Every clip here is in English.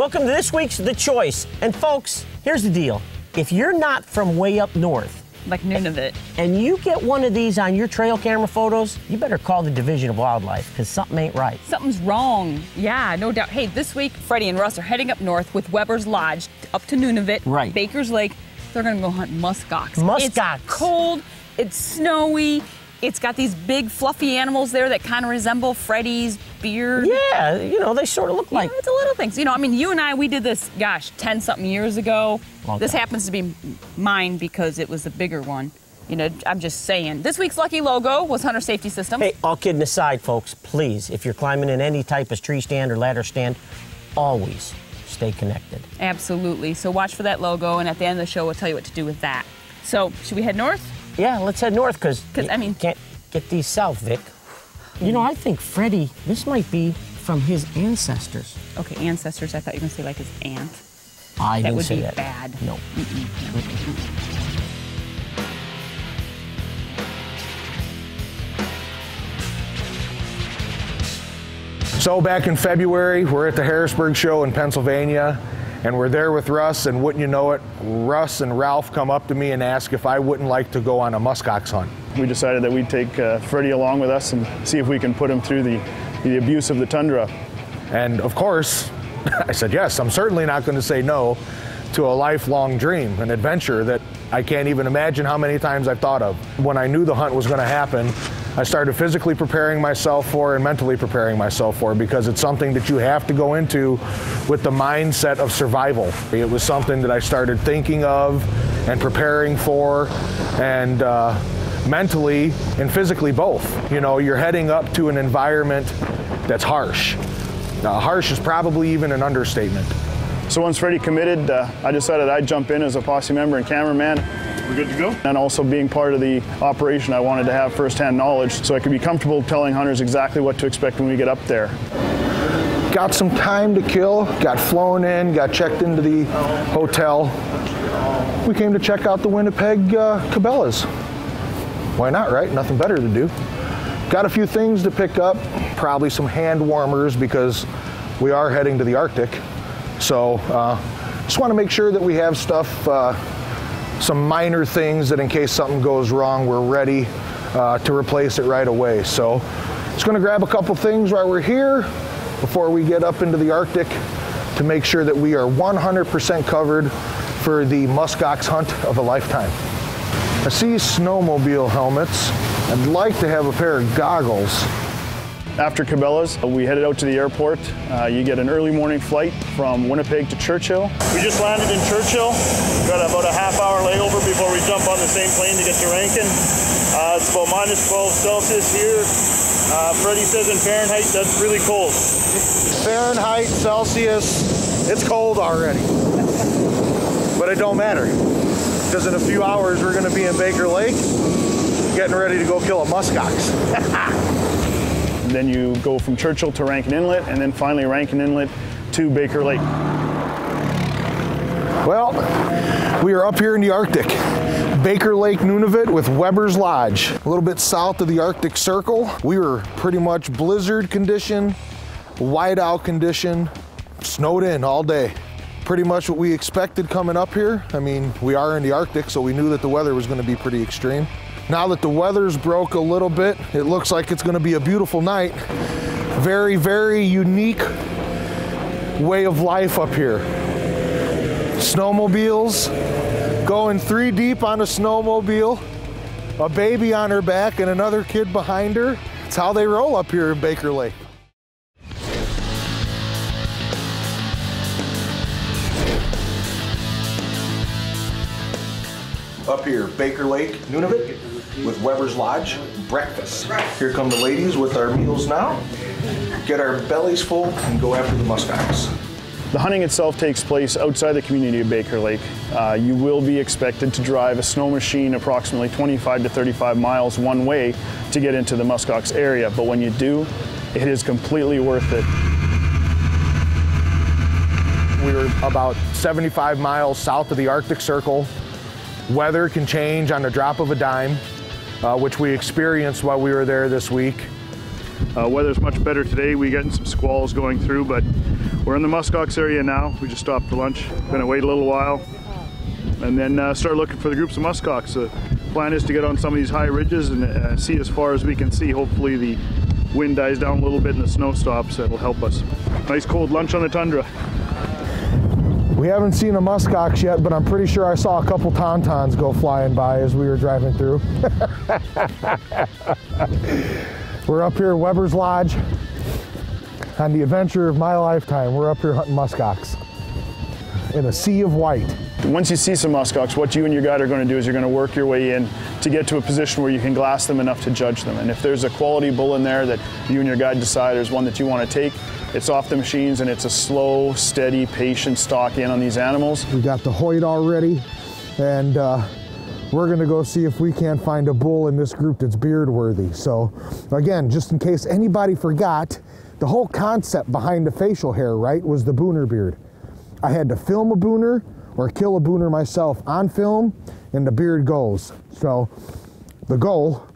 Welcome to this week's The Choice. And folks, here's the deal. If you're not from way up north, like Nunavut. And you get one of these on your trail camera photos, you better call the Division of Wildlife because something ain't right. Something's wrong. Yeah, no doubt. Hey, this week, Freddy and Russ are heading up north with Webber's Lodge up to Nunavut, right. Baker's Lake. They're going to go hunt muskox. Muskox. It's cold, it's snowy, it's got these big fluffy animals there that kind of resemble Freddy's beard. Yeah, you know, they sort of look like. it's a little things. You know, I mean, you and I, we did this, gosh, 10 something years ago. Long this time. happens to be mine because it was the bigger one. You know, I'm just saying. This week's lucky logo was Hunter Safety Systems. Hey, all kidding aside, folks, please, if you're climbing in any type of tree stand or ladder stand, always stay connected. Absolutely. So watch for that logo, and at the end of the show, we'll tell you what to do with that. So, should we head north? Yeah, let's head north because I mean, can't get these south, Vic. You know, I think Freddy, this might be from his ancestors. Okay, ancestors. I thought you were gonna say like his aunt. I that didn't would say be that. bad. No. So back in February, we're at the Harrisburg show in Pennsylvania, and we're there with Russ, and wouldn't you know it, Russ and Ralph come up to me and ask if I wouldn't like to go on a muskox hunt. We decided that we'd take uh, Freddy along with us and see if we can put him through the, the abuse of the tundra. And of course, I said, yes, I'm certainly not going to say no to a lifelong dream, an adventure that I can't even imagine how many times I've thought of. When I knew the hunt was going to happen, I started physically preparing myself for and mentally preparing myself for because it's something that you have to go into with the mindset of survival. It was something that I started thinking of and preparing for and uh, mentally and physically both. You know, you're heading up to an environment that's harsh. Uh, harsh is probably even an understatement. So once Freddy committed, uh, I decided I'd jump in as a posse member and cameraman. We're good to go. And also being part of the operation, I wanted to have firsthand knowledge so I could be comfortable telling hunters exactly what to expect when we get up there. Got some time to kill, got flown in, got checked into the hotel. We came to check out the Winnipeg uh, Cabela's. Why not, right? Nothing better to do. Got a few things to pick up, probably some hand warmers because we are heading to the Arctic. So uh, just want to make sure that we have stuff, uh, some minor things that in case something goes wrong, we're ready uh, to replace it right away. So just going to grab a couple things while we're here before we get up into the Arctic to make sure that we are 100% covered for the muskox hunt of a lifetime. I see snowmobile helmets. I'd like to have a pair of goggles. After Cabela's, we headed out to the airport. Uh, you get an early morning flight from Winnipeg to Churchill. We just landed in Churchill. Got about a half hour layover before we jump on the same plane to get to Rankin. Uh, it's about minus 12 Celsius here. Uh, Freddy says in Fahrenheit, that's really cold. Fahrenheit, Celsius, it's cold already. But it don't matter. Because in a few hours we're gonna be in Baker Lake getting ready to go kill a muskox. then you go from Churchill to Rankin Inlet, and then finally Rankin Inlet to Baker Lake. Well, we are up here in the Arctic. Baker Lake, Nunavut with Webber's Lodge. A little bit south of the Arctic Circle. We were pretty much blizzard condition, whiteout condition, snowed in all day. Pretty much what we expected coming up here. I mean, we are in the Arctic, so we knew that the weather was gonna be pretty extreme. Now that the weather's broke a little bit, it looks like it's gonna be a beautiful night. Very, very unique way of life up here. Snowmobiles, going three deep on a snowmobile, a baby on her back and another kid behind her. It's how they roll up here in Baker Lake. Up here, Baker Lake, Nunavut, with Webber's Lodge, breakfast. Here come the ladies with our meals now. Get our bellies full and go after the muskox. The hunting itself takes place outside the community of Baker Lake. Uh, you will be expected to drive a snow machine approximately 25 to 35 miles one way to get into the muskox area, but when you do, it is completely worth it. We were about 75 miles south of the Arctic Circle. Weather can change on the drop of a dime, uh, which we experienced while we were there this week. Uh, weather's much better today. We're getting some squalls going through, but We're in the muskox area now. We just stopped for lunch. Gonna wait a little while and then uh, start looking for the groups of muskox. The plan is to get on some of these high ridges and uh, see as far as we can see. Hopefully the wind dies down a little bit and the snow stops. That'll help us. Nice cold lunch on the tundra. We haven't seen a muskox yet, but I'm pretty sure I saw a couple tauntauns go flying by as we were driving through. we're up here at Webber's Lodge on the adventure of my lifetime. We're up here hunting muskox in a sea of white. Once you see some muskox, what you and your guide are going to do is you're going to work your way in to get to a position where you can glass them enough to judge them. And if there's a quality bull in there that you and your guide decide is one that you want to take, it's off the machines and it's a slow, steady, patient stalk in on these animals. We got the Hoyt already, and uh, we're gonna go see if we can't find a bull in this group that's beard worthy. So again, just in case anybody forgot, the whole concept behind the facial hair, right, was the booner beard. I had to film a booner or kill a booner myself on film, and the beard goes. So the goal,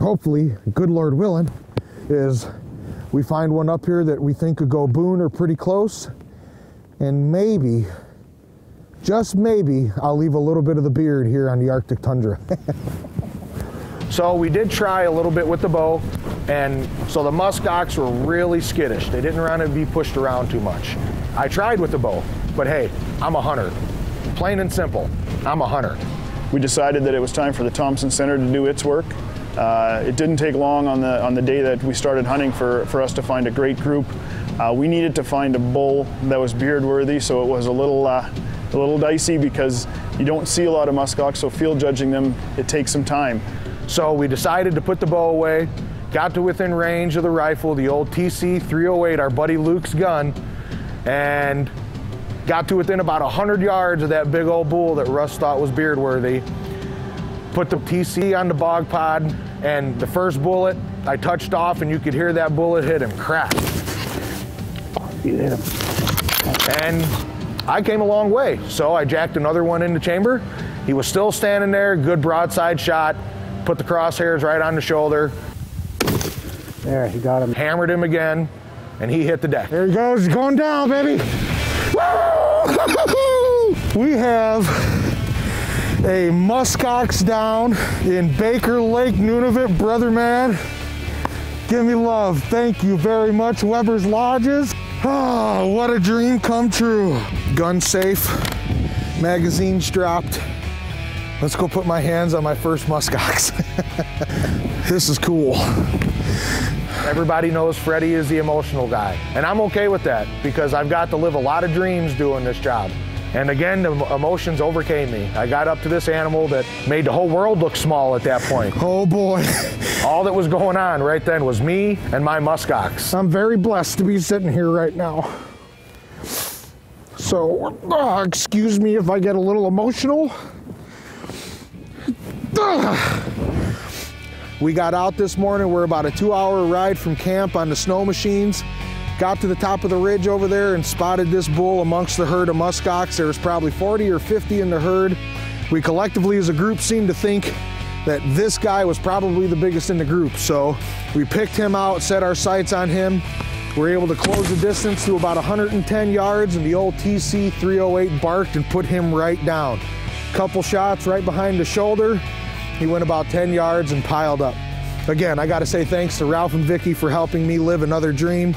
hopefully, good Lord willing, is we find one up here that we think could go booner pretty close, and maybe, just maybe, I'll leave a little bit of the beard here on the Arctic tundra. so we did try a little bit with the bow, and so the musk ox were really skittish. They didn't want to be pushed around too much. I tried with the bow, but hey, I'm a hunter. Plain and simple, I'm a hunter. We decided that it was time for the Thompson Center to do its work. Uh, it didn't take long on the on the day that we started hunting for, for us to find a great group. Uh, we needed to find a bull that was beard worthy, so it was a little uh, a little dicey because you don't see a lot of muskox, so field judging them it takes some time. So we decided to put the bow away, got to within range of the rifle, the old TC 308, our buddy Luke's gun, and got to within about 100 yards of that big old bull that Russ thought was beard worthy put the TC on the bog pod, and the first bullet I touched off, and you could hear that bullet hit him crack. You hit him. And I came a long way, so I jacked another one in the chamber. He was still standing there, good broadside shot, put the crosshairs right on the shoulder. There, he got him. Hammered him again, and he hit the deck. There he goes, he's going down, baby. we have a muskox down in Baker Lake, Nunavut. Brother man, give me love. Thank you very much, Webber's Lodges. Oh, what a dream come true. Gun safe, magazines dropped. Let's go put my hands on my first muskox. this is cool. Everybody knows Freddy is the emotional guy, and I'm okay with that because I've got to live a lot of dreams doing this job. And again, the emotions overcame me. I got up to this animal that made the whole world look small at that point. Oh boy. All that was going on right then was me and my muskox. I'm very blessed to be sitting here right now. So, uh, excuse me if I get a little emotional. Uh. We got out this morning. We're about a two hour ride from camp on the snow machines. Got to the top of the ridge over there and spotted this bull amongst the herd of muskox. There was probably 40 or 50 in the herd. We collectively as a group seemed to think that this guy was probably the biggest in the group. So we picked him out, set our sights on him. We are able to close the distance to about 110 yards and the old TC 308 barked and put him right down. Couple shots right behind the shoulder. He went about 10 yards and piled up. Again, I gotta say thanks to Ralph and Vicki for helping me live another dream.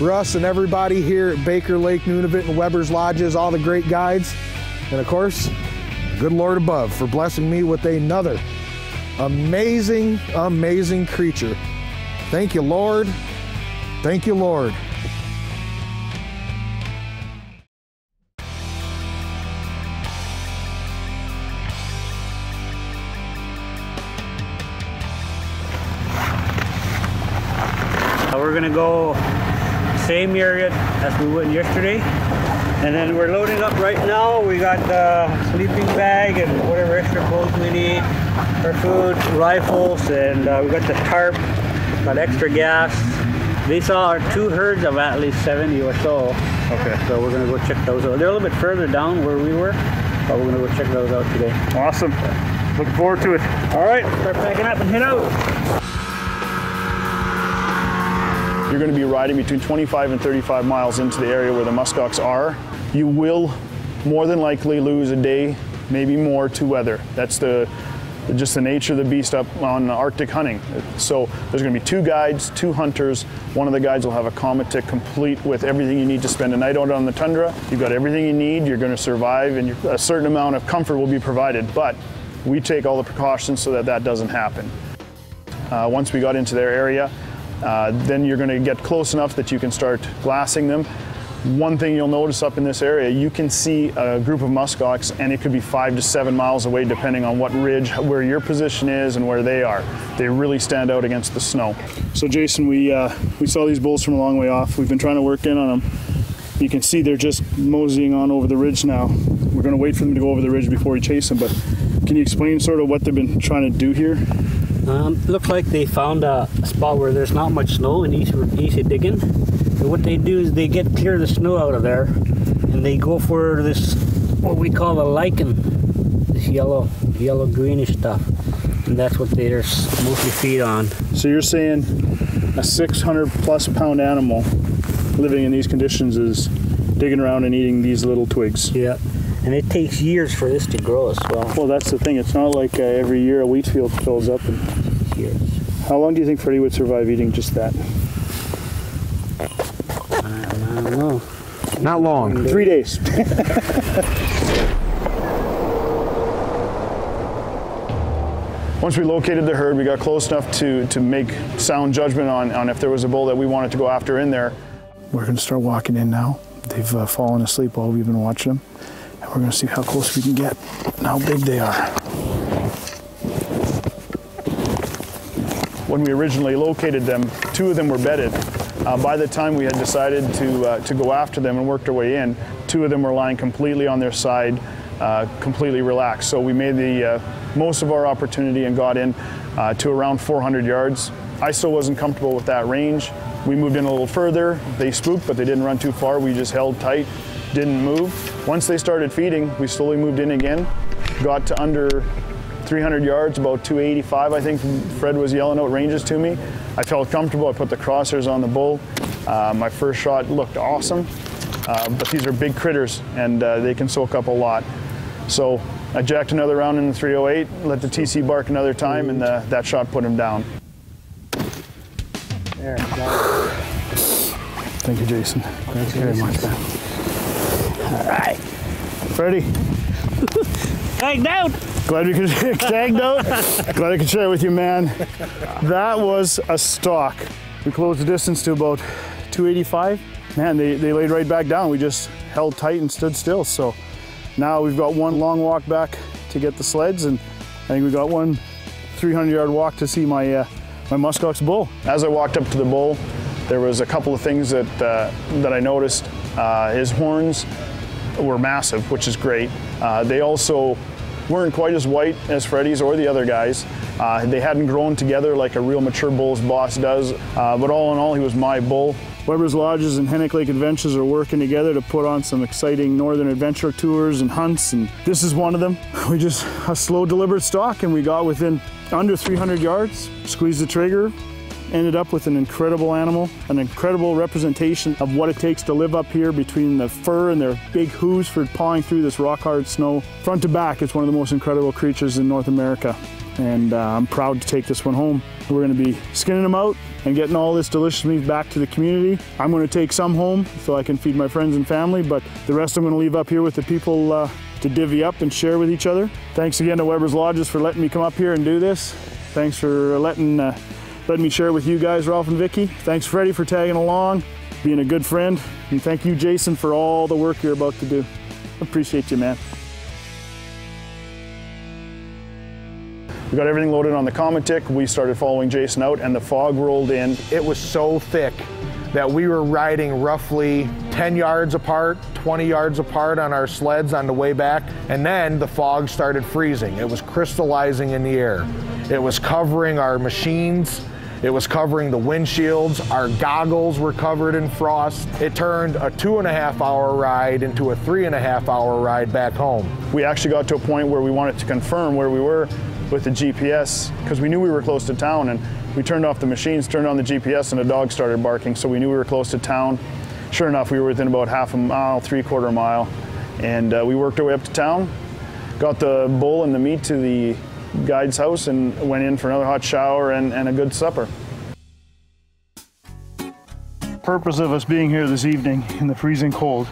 Russ and everybody here at Baker Lake, Nunavut, and Webber's Lodges, all the great guides. And of course, good Lord above for blessing me with another amazing, amazing creature. Thank you, Lord. Thank you, Lord. We're gonna go same area as we went yesterday. And then we're loading up right now. We got the sleeping bag and whatever extra clothes we need for food, rifles, and uh, we got the tarp, got extra gas. These are two herds of at least 70 or so. Okay. So we're gonna go check those out. They're a little bit further down where we were, but we're gonna go check those out today. Awesome. Looking forward to it. All right, start packing up and head out. You're going to be riding between 25 and 35 miles into the area where the muskox are. You will more than likely lose a day, maybe more, to weather. That's the just the nature of the beast up on Arctic hunting. So there's going to be two guides, two hunters. One of the guides will have a komatik complete with everything you need to spend a night out on the tundra. You've got everything you need. You're going to survive, and a certain amount of comfort will be provided. But we take all the precautions so that that doesn't happen. Uh, once we got into their area, uh, then you're going to get close enough that you can start glassing them one thing you'll notice up in this area, you can see a group of muskox and it could be five to seven miles away depending on what ridge, where your position is and where they are. They really stand out against the snow. So Jason, we, uh, we saw these bulls from a long way off. We've been trying to work in on them. You can see they're just moseying on over the ridge now. We're gonna wait for them to go over the ridge before we chase them, but can you explain sort of what they've been trying to do here? Um, looks like they found a spot where there's not much snow and easy, easy digging so what they do is they get clear the snow out of there and they go for this, what we call the lichen, this yellow, yellow greenish stuff. And that's what they mostly feed on. So you're saying a 600 plus pound animal living in these conditions is digging around and eating these little twigs. Yeah. And it takes years for this to grow as well. Well, that's the thing. It's not like uh, every year a wheat field fills up. And... Years. How long do you think Freddy would survive eating just that? I don't know. Not long. Three days. Once we located the herd, we got close enough to, to make sound judgment on, on if there was a bull that we wanted to go after in there. We're going to start walking in now. They've uh, fallen asleep while we've been watching them. And we're going to see how close we can get and how big they are. When we originally located them, two of them were bedded. Uh, by the time we had decided to, uh, to go after them and worked our way in, two of them were lying completely on their side, uh, completely relaxed. So we made the uh, most of our opportunity and got in uh, to around 400 yards. I still wasn't comfortable with that range. We moved in a little further. They spooked, but they didn't run too far. We just held tight, didn't move. Once they started feeding, we slowly moved in again, got to under 300 yards, about 285, I think Fred was yelling out ranges to me. I felt comfortable. I put the crosshairs on the bull. Uh, my first shot looked awesome, uh, but these are big critters and uh, they can soak up a lot. So I jacked another round in the 308, let the TC bark another time, and the, uh, that shot put him down. There, Thank you, Jason. Thank you very much, man. All right. Freddy. Hang out. Glad we could tagged out. Glad I could share it with you, man. That was a stock. We closed the distance to about 285. Man, they, they laid right back down. We just held tight and stood still. So now we've got one long walk back to get the sleds, and I think we got one 300 yard walk to see my uh, my muskox bull. As I walked up to the bull, there was a couple of things that uh, that I noticed. Uh, his horns were massive, which is great. Uh, they also weren't quite as white as Freddy's or the other guys. Uh, they hadn't grown together like a real mature bull's boss does, uh, but all in all, he was my bull. Webber's Lodges and Hennik Lake Adventures are working together to put on some exciting northern adventure tours and hunts, and this is one of them. We just a slow, deliberate stalk, and we got within under 300 yards, squeezed the trigger, ended up with an incredible animal, an incredible representation of what it takes to live up here between the fur and their big hooves for pawing through this rock hard snow. Front to back, it's one of the most incredible creatures in North America. And uh, I'm proud to take this one home. We're gonna be skinning them out and getting all this delicious meat back to the community. I'm gonna take some home so I can feed my friends and family, but the rest I'm gonna leave up here with the people uh, to divvy up and share with each other. Thanks again to Webber's Lodges for letting me come up here and do this. Thanks for letting uh, letting me share with you guys, Ralph and Vicki. Thanks, Freddy, for tagging along, being a good friend. And thank you, Jason, for all the work you're about to do. Appreciate you, man. We got everything loaded on the komatik. We started following Jason out, and the fog rolled in. It was so thick that we were riding roughly 10 yards apart, 20 yards apart on our sleds on the way back, and then the fog started freezing. It was crystallizing in the air. It was covering our machines, it was covering the windshields. Our goggles were covered in frost. It turned a two and a half hour ride into a three and a half hour ride back home. We actually got to a point where we wanted to confirm where we were with the GPS because we knew we were close to town and we turned off the machines, turned on the GPS, and a dog started barking. So we knew we were close to town. Sure enough, we were within about half a mile, three quarter mile, and uh, we worked our way up to town, got the bull and the meat to the guide's house, and went in for another hot shower and, and a good supper. Purpose of us being here this evening in the freezing cold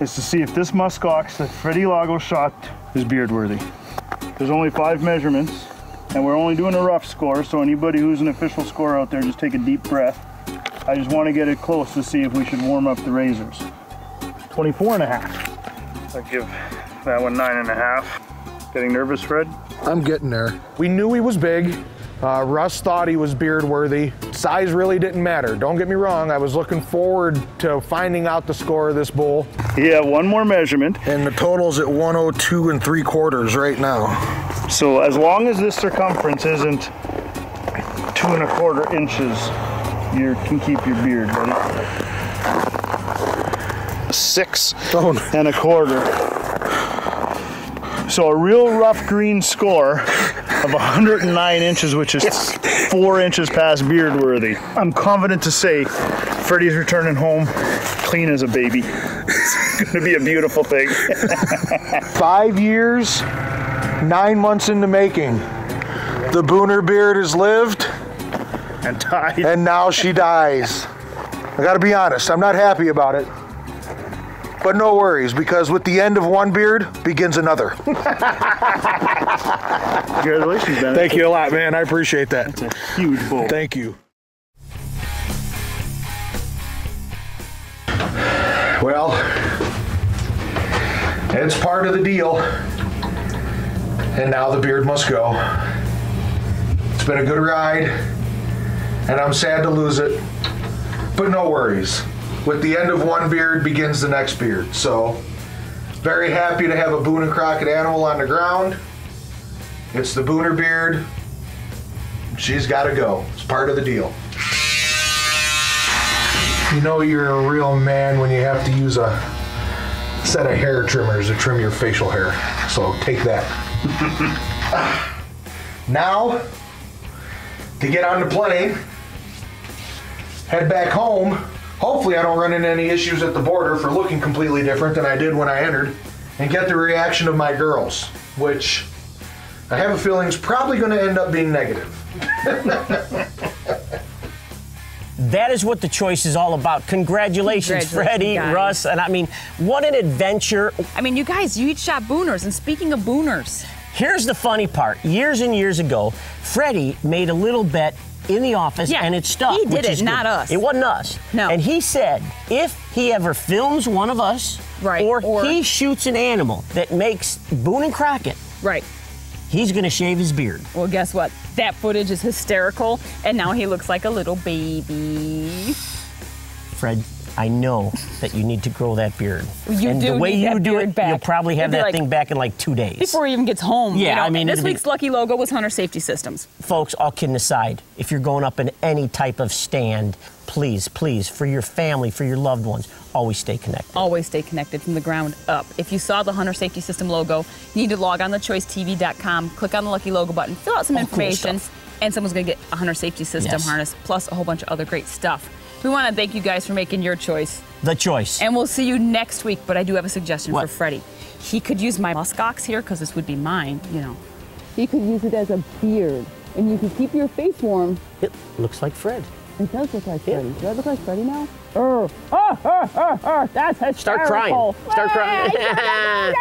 is to see if this muskox that Freddy Lago shot is beard worthy. There's only five measurements, and we're only doing a rough score, so anybody who's an official score out there, just take a deep breath. I just want to get it close to see if we should warm up the razors. 24 and a half. I give that one nine and a half. Getting nervous, Fred? I'm getting there. We knew he was big. Uh, Russ thought he was beard worthy. Size really didn't matter. Don't get me wrong. I was looking forward to finding out the score of this bull. Yeah, one more measurement. And the total's at 102 and three quarters right now. So as long as this circumference isn't two and a quarter inches, you can keep your beard, buddy. Six Oh, and a quarter. So a real rough green score of 109 inches, which is four inches past beard worthy. I'm confident to say Freddy's returning home clean as a baby. It's gonna be a beautiful thing. Five years, nine months into making. The Booner beard has lived, And tied. and now she dies. I gotta be honest, I'm not happy about it. But no worries, because with the end of one beard begins another. Congratulations, Ben. Thank you a lot, man. I appreciate that. It's a huge bull. Thank you. Well, it's part of the deal. And now the beard must go. It's been a good ride, and I'm sad to lose it. But no worries. With the end of one beard begins the next beard. So, very happy to have a Boone and Crockett animal on the ground. It's the Booner beard. She's got to go. It's part of the deal. You know you're a real man when you have to use a set of hair trimmers to trim your facial hair. So take that. now, to get on the plane, head back home. Hopefully, I don't run into any issues at the border for looking completely different than I did when I entered, and get the reaction of my girls, which I have a feeling is probably going to end up being negative. That is what the choice is all about. Congratulations, Congratulations, Freddy, guys. Russ, and I mean, what an adventure. I mean, you guys, you each shot booners. And speaking of booners, Here's the funny part. Years and years ago, Freddy made a little bet in the office Yeah, and it stuck. he did which it, is good. not us. It wasn't us. No. And he said if he ever films one of us Right, or, or- he shoots an animal that makes Boone and Crockett, right? he's going to shave his beard. Well, guess what? That footage is hysterical, and now he looks like a little baby. Fred, I know that you need to grow that beard. You and do the way you do it, back. you'll probably have that like- thing back in like two days. Before he even gets home. you Yeah, know? I mean, this it'll be- week's lucky logo was Hunter Safety Systems. folks, all kidding aside, if you're going up in any type of stand, please, please, for your family, for your loved ones, always stay connected. Always stay connected from the ground up. If you saw the Hunter Safety System logo, you need to log on to choicetv.com, click on the lucky logo button, fill out some All information, stuff. and someone's going to get a Hunter Safety System Yes. harness plus a whole bunch of other great stuff. We want to thank you guys for making your choice. The choice. And we'll see you next week, but I do have a suggestion What? for Freddy. He could use my muskox here because this would be mine, you know. He could use it as a beard, and you could keep your face warm. it looks like Fred. It does look like Freddy. Do I look like Freddy now? Oh, oh, oh, oh, oh, that's hysterical. Start crying. Start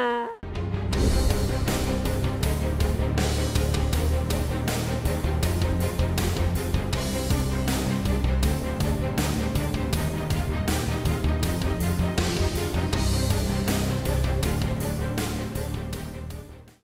crying.